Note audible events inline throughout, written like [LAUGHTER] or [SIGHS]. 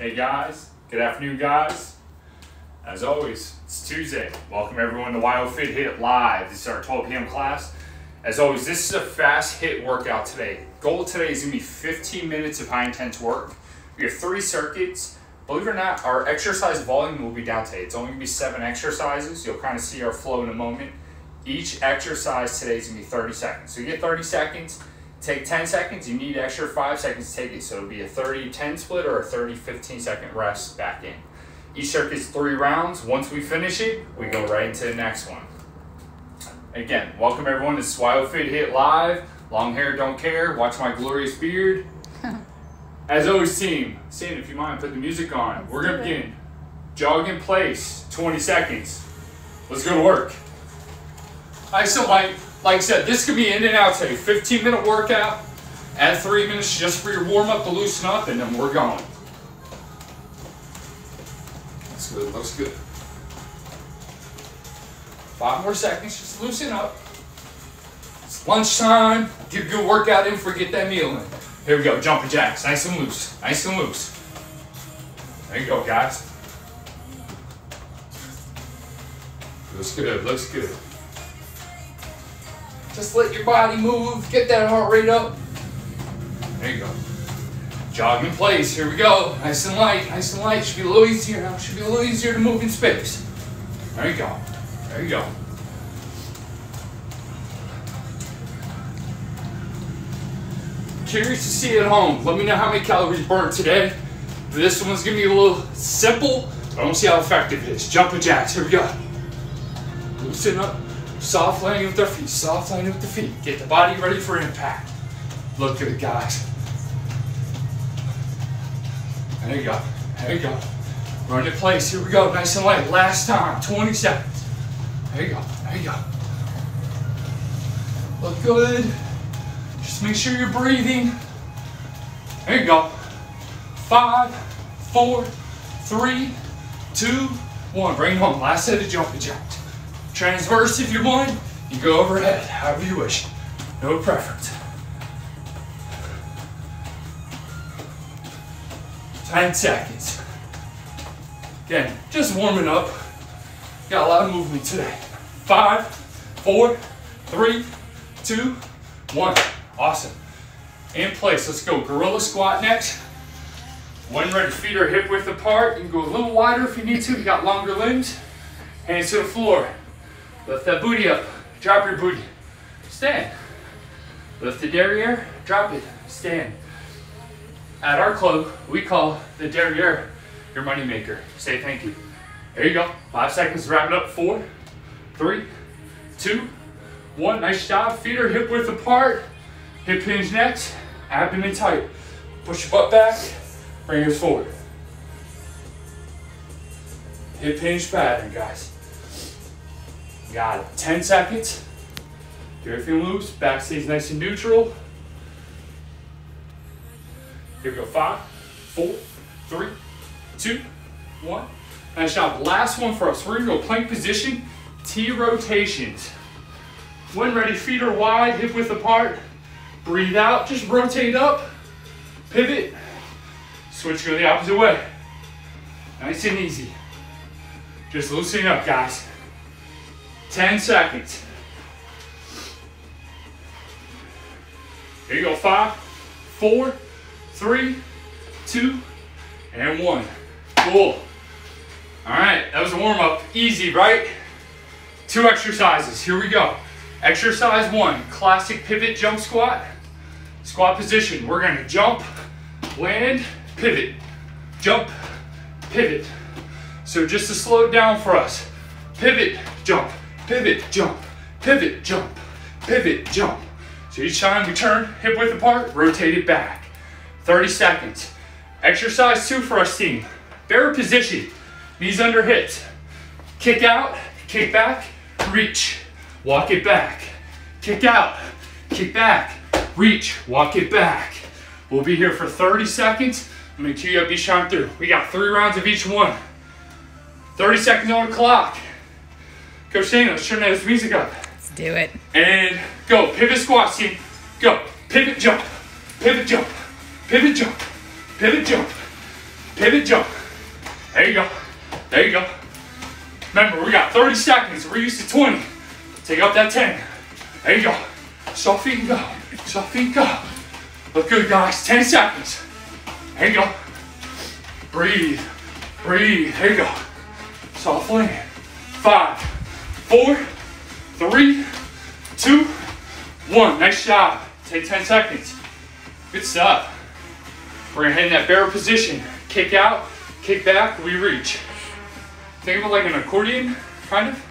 Hey guys, good afternoon guys. As always, it's Tuesday. Welcome everyone to WyoFit HIIT Live. This is our 12 p.m. class. As always, this is a fast HIIT workout today. Goal today is gonna be 15 minutes of high intense work. We have three circuits. Believe it or not, our exercise volume will be down today. It's only gonna be seven exercises. You'll kind of see our flow in a moment. Each exercise today is gonna be 30 seconds. So you get 30 seconds, take 10 seconds, you need extra five seconds to take it. So it'll be a 30-10 split or a 30-15 second rest back in. Each circuit is three rounds. Once we finish it, we go right into the next one. Again, welcome everyone to WyoFit HIIT Live. Long hair, don't care. Watch my glorious beard. [LAUGHS] As always, team, Sam, if you mind, put the music on. We're gonna begin. Jog in place, 20 seconds. Let's go to work. All right, so like, I said, this could be in and out today. 15 minute workout. Add three minutes just for your warm up to loosen up, and then we're going. That's good, looks good. Five more seconds, just loosen up. It's lunchtime. Get a good workout in you get that meal in. Here we go, jumping jacks, nice and loose, nice and loose. There you go, guys. Looks good, looks good. Just let your body move, get that heart rate up. There you go. Jog in place, here we go. Nice and light, nice and light. Should be a little easier now, should be a little easier to move in space. There you go, there you go. Curious to see at home. Let me know how many calories burned today. This one's gonna be a little simple, I want to see how effective it is. Jumping jacks, here we go. Loosen up, soft landing with their feet, soft landing with the feet. Get the body ready for impact. Look good, guys. There you go, there you go. Run in place, here we go, nice and light. Last time, 20 seconds. There you go, there you go. Look good. Just make sure you're breathing. There you go. Five, four, three, two, one. Bring it home. Last set of jumping jacks. Transverse if you want. You go overhead, however you wish. No preference. 10 seconds. Again, just warming up. Got a lot of movement today. Five, four, three, two, one. Awesome. In place, let's go. Gorilla squat next. When ready, feet are hip width apart. You can go a little wider if you need to. You got longer limbs. Hands to the floor. Lift that booty up. Drop your booty. Stand. Lift the derriere. Drop it. Stand. At our club, we call the derriere your money maker. Say thank you. There you go. Five seconds to wrap it up. Four, three, two, one. Nice job. Feet are hip width apart. Hip hinge next. Abdomen tight. Push your butt back. Bring it forward. Hip hinge pattern, guys. Got it. 10 seconds. Do everything loose. Back stays nice and neutral. Here we go. Five, four, three, two, one. Nice job. Last one for us. We're gonna go plank position, T rotations. When ready, feet are wide, hip width apart. Breathe out, just rotate up, pivot, switch go the opposite way. Nice and easy. Just loosening up, guys. 10 seconds. Here you go, five, four, three, two, and one. Cool. All right, that was a warm up. Easy, right? Two exercises. Here we go. Exercise one, classic pivot jump squat. Squat position. We're gonna jump, land, pivot, jump, pivot. So just to slow it down for us, pivot, jump, pivot, jump, pivot, jump, pivot, jump. So each time we turn, hip width apart, rotate it back. 30 seconds. Exercise two for us team. Bear position, knees under hips. Kick out, kick back, reach. Walk it back. Kick out, kick back, reach, walk it back. We'll be here for 30 seconds. I'm gonna cue you up each time through. We got three rounds of each one. 30 seconds on the clock. Coach Dana, let's turn that music up. Let's do it. And go. Pivot squat, team. Go. Pivot jump. Pivot jump. Pivot jump. Pivot jump. pivot jump. There you go. There you go. Remember, we got 30 seconds. We're used to 20. Take up that 10. There you go. Soft feet and go. Soft feet and go. Look good, guys. 10 seconds. There you go. Breathe. Breathe. There you go. Soft land. Five, four, three, two, one. Nice job. Take 10 seconds. Good stuff. We're gonna head in that barrel position. Kick out, kick back, we reach. Think of it like an accordion, kind of.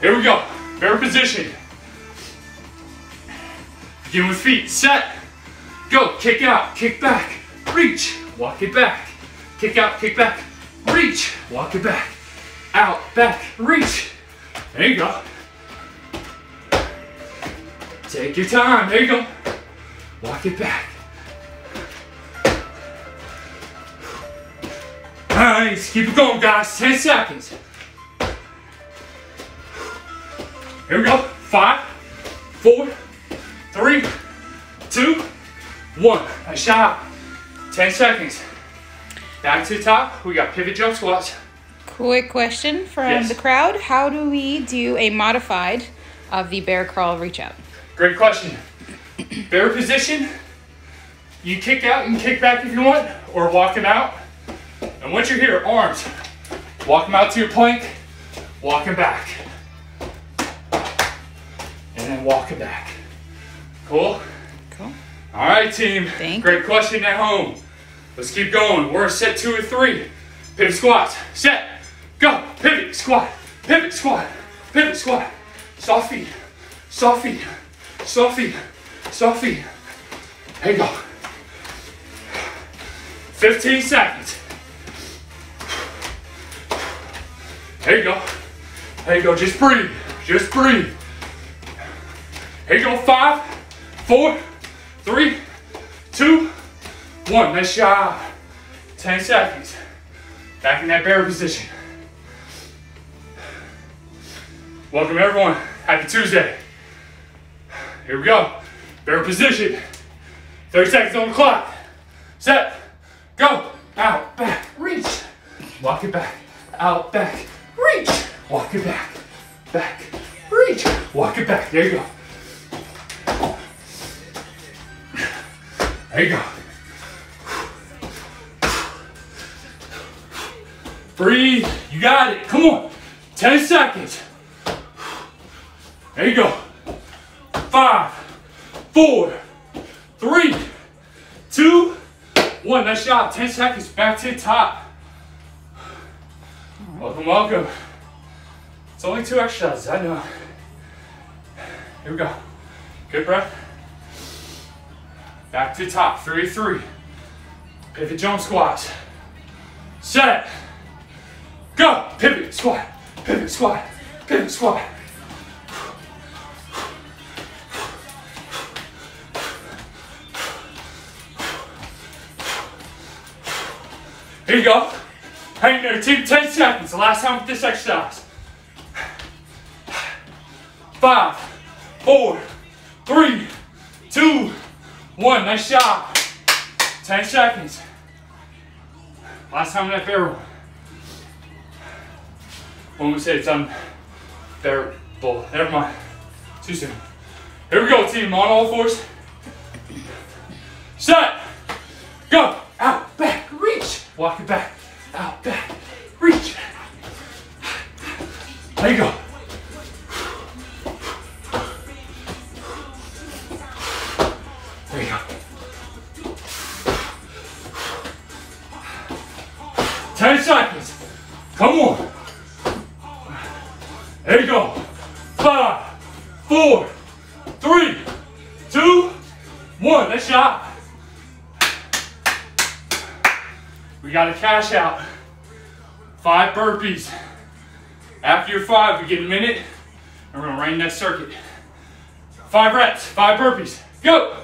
Here we go. Barrel position. Begin with feet. Set. Go. Kick out, kick back, reach. Walk it back. Kick out, kick back, reach. Walk it back. Out, back, reach. There you go. Take your time. There you go. Walk it back. Nice. Keep it going, guys. 10 seconds. Here we go. Five, four, three, two, one. Nice job. 10 seconds. Back to the top. We got pivot jump squats. Quick question from Yes. the crowd. How do we do a modified uh, of the bear crawl reach out? Great question. Bear position. You kick out and kick back if you want, or walk them out. And once you're here, arms. Walk them out to your plank. Walk them back. And then walk it back. Cool? Cool. All right, team. Thank Great question at home. Let's keep going. We're set two or three. Pivot squats. Set. Go. Pivot squat. Pivot squat. Pivot squat. Soft feet. Soft feet. Soft feet. Soft feet. There you go. 15 seconds. There you go. There you go. Just breathe. Just breathe. Here you go. Five, four, three, two, one. Nice job. Uh, 10 seconds. Back in that bear position. Welcome everyone. Happy Tuesday. Here we go. Bear position. 30 seconds on the clock. Set. Go. Out, back, reach. Walk it back. Out, back, reach. Walk it back. Back, reach. Walk it back. There you go. There you go. Breathe. You got it. Come on. 10 seconds. There you go. Five, four, three, two, one. Nice job. 10 seconds. Back to the top. Welcome, welcome. It's only two exercises, I know. Here we go. Good breath. Back to top. Three, three. Pivot jump squats. Set. Go. Pivot squat. Pivot squat. Pivot squat. Here you go. Hang there, team. 10 seconds. The last time with this exercise. Five, four, three, two, one. Nice job. 10 seconds. Last time in that barrel. When we say it's unbearable. Never mind. Too soon. Here we go, team. On all fours. Set. Go. Walk it back. Out, back, reach. There you go. There you go. Ten seconds. Come on. There you go. Five, four, three, two, one. Let's job. We got a cash out. Five burpees. After your five, we get a minute, and we're gonna rain that circuit. Five reps, five burpees. Go!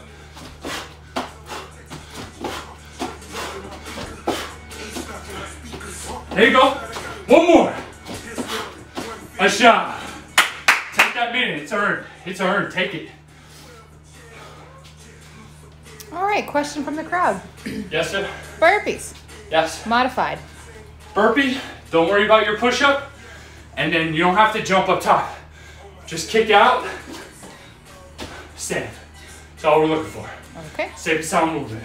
There you go. One more. Nice shot. Take that minute. It's earned. It's earned. Take it. All right, question from the crowd. Yes, sir. Burpees. Yes. Modified. Burpee, don't worry about your push up. And then you don't have to jump up top. Just kick out, stand. That's all we're looking for. Okay. Save the sound movement.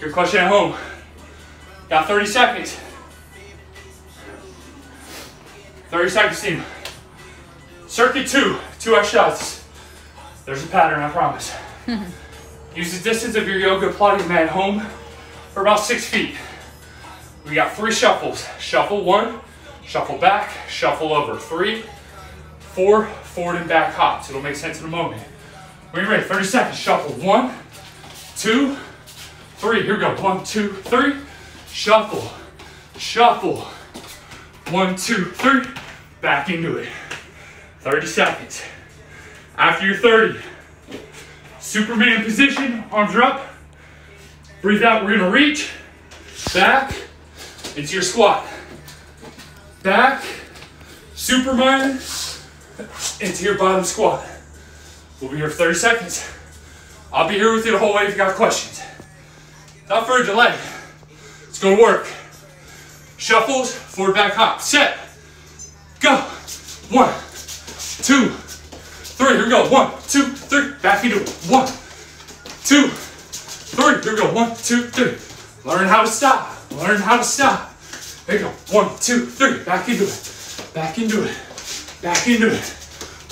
Good question at home. Got 30 seconds. 30 seconds, team. Circuit two, two X shots. There's a pattern, I promise. [LAUGHS] Use the distance of your yoga Pilates mat at home for about six feet. We got three shuffles. Shuffle one, shuffle back, shuffle over. Three, four, forward and back hops. It'll make sense in a moment. When you're ready, 30 seconds. Shuffle one, two, three. Here we go. One, two, three. Shuffle, shuffle. One, two, three. Back into it. 30 seconds. After you're 30, Superman position, arms are up. Breathe out, we're gonna reach. Back into your squat. Back, Superman into your bottom squat. We'll be here for 30 seconds. I'll be here with you the whole way if you got questions. Not for a delay. Let's go to work. Shuffles, forward back hop. Set. Go. One, two, three. Here we go. One, two, three. Back into it. One, two, three. Here we go. One, two, three. Learn how to stop. Learn how to stop. There you go. One, two, three. Back into it. Back into it. Back into it.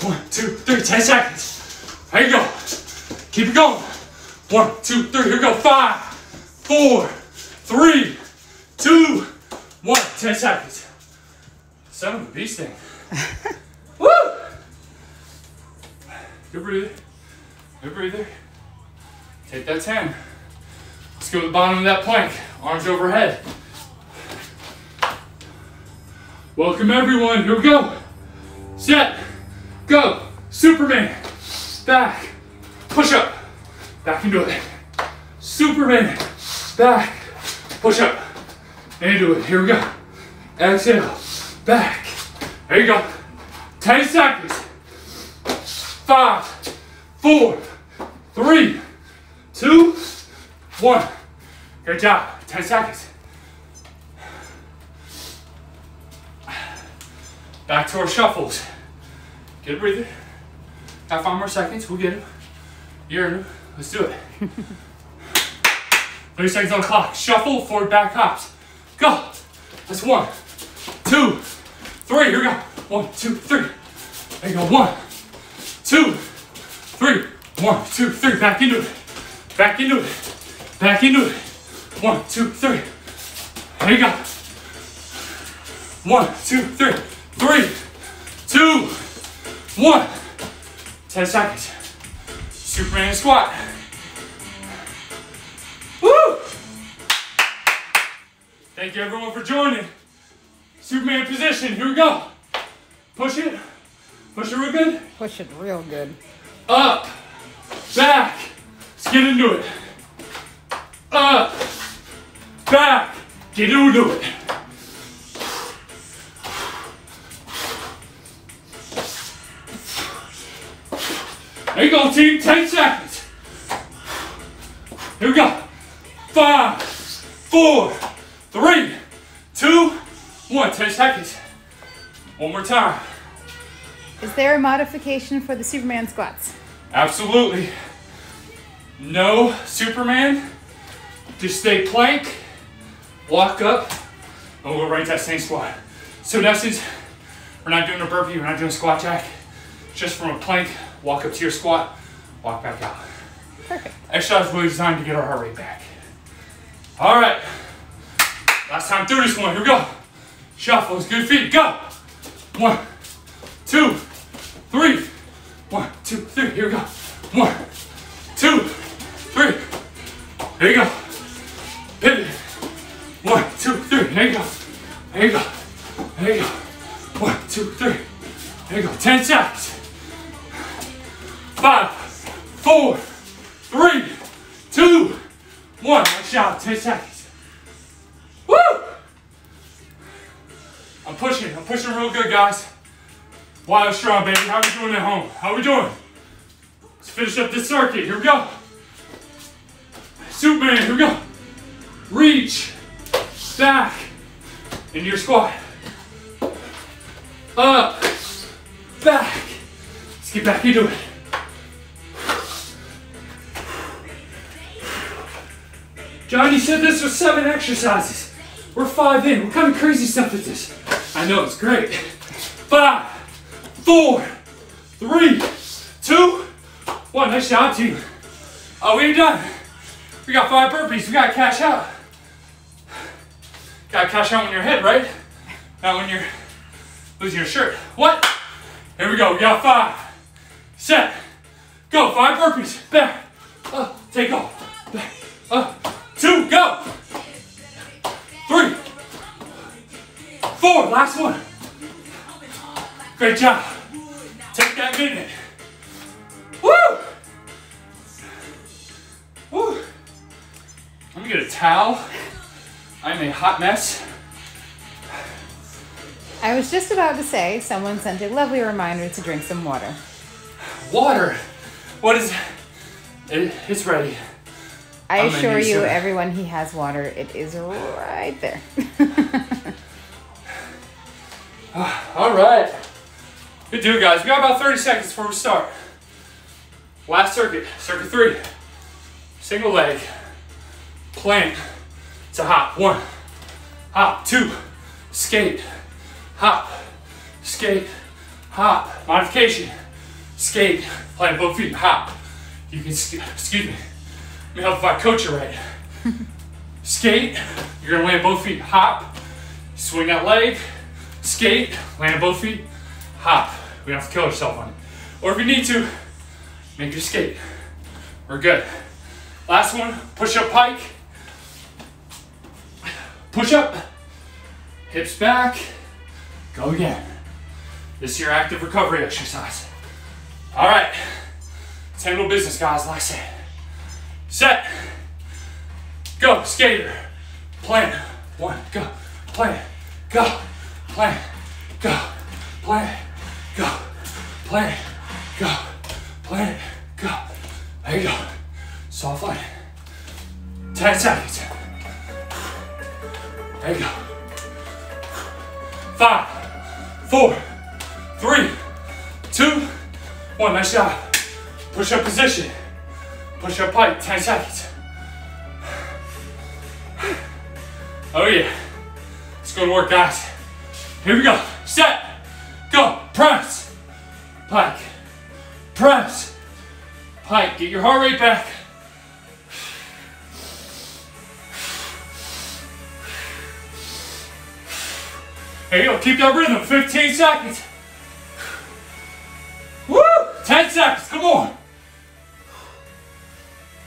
One, two, three. Ten seconds. There you go. Keep it going. One, two, three. Here we go. Five, four, three, two, one. Ten seconds. Son of a beast thing. [LAUGHS] Woo! Good breather. Good breather. Take that 10. Let's go to the bottom of that plank. Arms overhead. Welcome everyone. Here we go. Set. Go. Superman. Back. Push up. Back into it. Superman. Back. Push up. Into it. Here we go. Exhale. Back. There you go. 10 seconds. Five, four, three, two, one. Good job. 10 seconds. Back to our shuffles. Get a breather. Got five more seconds. We'll get him. You're in. Let's do it. [LAUGHS] 30 seconds on the clock. Shuffle, forward, back hops. Go. That's one, two, three. Here we go. One, two, three. There you go. One, two, three. One, two, three. Back into it. Back into it. Back into it. One, two, three. There you go. One, two, three. Three, two, one. Ten seconds. Superman squat. Woo! Thank you everyone for joining. Superman position. Here we go. Push it. Push it real good. Push it real good. Up. Back. Let's get into it. Up. Back. Get into it. There you go, team. 10 seconds. Here we go. Five, four, three, two, one. 10 seconds. One more time. Is there a modification for the Superman squats? Absolutely. No Superman. Just stay plank, walk up, and we'll go right to that same squat. So in essence, we're not doing a burpee, we're not doing a squat jack. Just from a plank, walk up to your squat, walk back out. Perfect. Exercise really designed to get our heart rate back. All right. Last time through this one. Here we go. Shuffles, good feet. Go. One, two, three. One, two, three. Here we go. One, two, three. There you go. Three. There you go. There you go. There you go. One, two, three. There you go. Ten seconds. Five, four, three, two, one. Nice job. Ten seconds. Woo! I'm pushing. I'm pushing real good, guys. Wild strong, baby. How we doing at home? How are we doing? Let's finish up this circuit. Here we go. Superman, here we go. Reach. Back, into your squat. Up, back. Let's get back into it. John, you said this was seven exercises. We're five in. What kind of crazy stuff is this? I know, it's great. Five, four, three, two, one. Nice job, team. Oh, we ain't done. We got five burpees. We got to cash out. Got to cash out when you're right? Not when you're losing your shirt. What? Here we go. We got five. Set. Go. Five burpees. Back. Up. Take off. Back. Up. Two. Go. Three. Four. Last one. Great job. Take that minute. Woo! Woo! Let me get a towel. I'm a hot mess. I was just about to say, someone sent a lovely reminder to drink some water. Water. What is it? It's ready. I I'm assure you, everyone, he has water. It is right there. [SIGHS] All right. Good do, guys. We got about 30 seconds before we start. Last circuit, circuit three. Single leg, plank to hop. One, hop. Two, skate, hop, skate, hop. Modification, skate, plant both feet, hop. You can, excuse me. Let me help if I coach you right. [LAUGHS] skate, you're gonna land both feet, hop, swing that leg, skate, land both feet, hop. We don't have to kill ourselves on it. Or if you need to, make your skate. We're good. Last one, push up pike. Push up, hips back, go again. This is your active recovery exercise. All right, let's handle business, guys, like I said. Set, go, skater, plan, one, go, plan, go, plan, go, plan, go, plan, go, plan, go. There you go. Soft line. 10 seconds. There you go. Five, four, three, two, one. Nice job. Push up position. Push up pike. 10 seconds. Oh yeah. Let's go to work, guys. Here we go. Set. Go. Press. Pike. Press. Pike. Get your heart rate back. There you go. Keep that rhythm. 15 seconds. Woo! 10 seconds. Come on.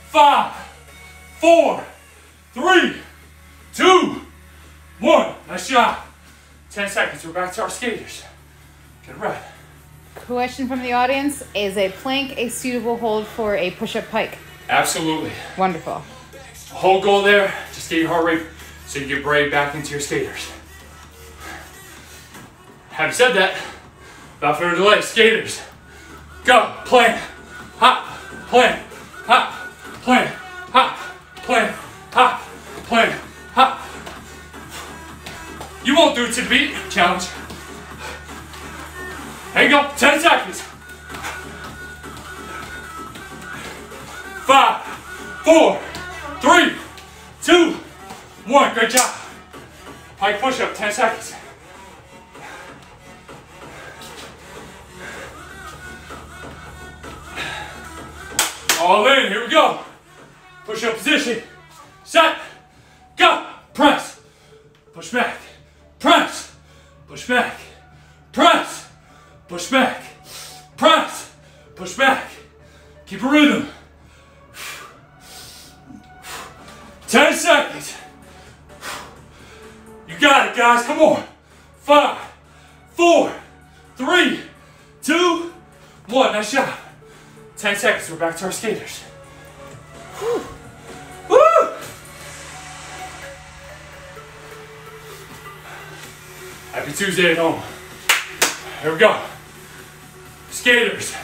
Five, four, three, two, one. Nice job. 10 seconds. We're back to our skaters. Get it right. Question from the audience Is a plank a suitable hold for a push up pike? Absolutely. Wonderful. Whole goal there, just get your heart rate so you get brave back into your skaters. Having said that, without further delay, skaters, go, plan, hop, plan, hop, plan, hop, plan, hop, plan, hop. You won't do it to beat, challenge. There you go, 10 seconds. Five, four, three, two, one. Great job. Pike push up, 10 seconds. All in, here we go. Push up position. Set. Go. Press. Push back. Press. Push back. Press. Push back. Press. Push back. Keep a rhythm. 10 seconds. You got it, guys. Come on. Five, four, three, two, one. Nice job. 10 seconds. We're back to our skaters. Woo! Woo! Happy Tuesday at home. Here we go. Skaters.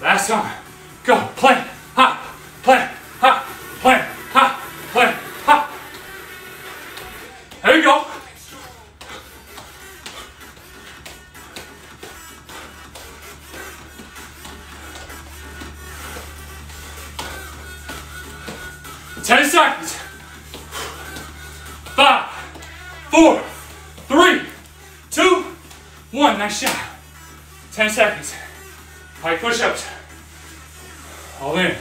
Last time. Go. Plan. 10 seconds. Five, four, three, two, one. Nice shot. 10 seconds. High push-ups. All in.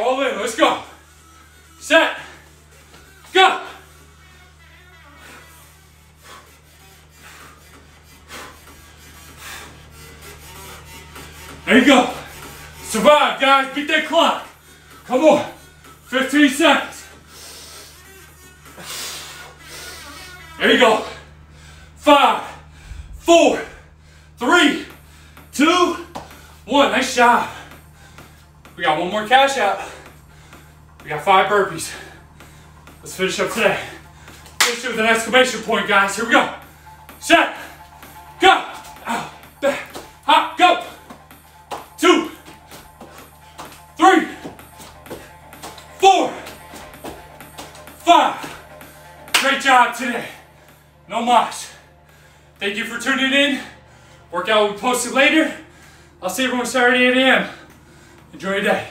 All in. Let's go. Set. Go. There you go. Survive, guys. Beat that clock. Come on. 15 seconds. There you go. Five, four, three, two, one. Nice job. We got one more cash out. We got five burpees. Let's finish up today. Finish it with an exclamation point, guys. Here we go. Set. Today. No mas. Thank you for tuning in. Workout will be posted later. I'll see everyone Saturday at 8 a.m. Enjoy your day.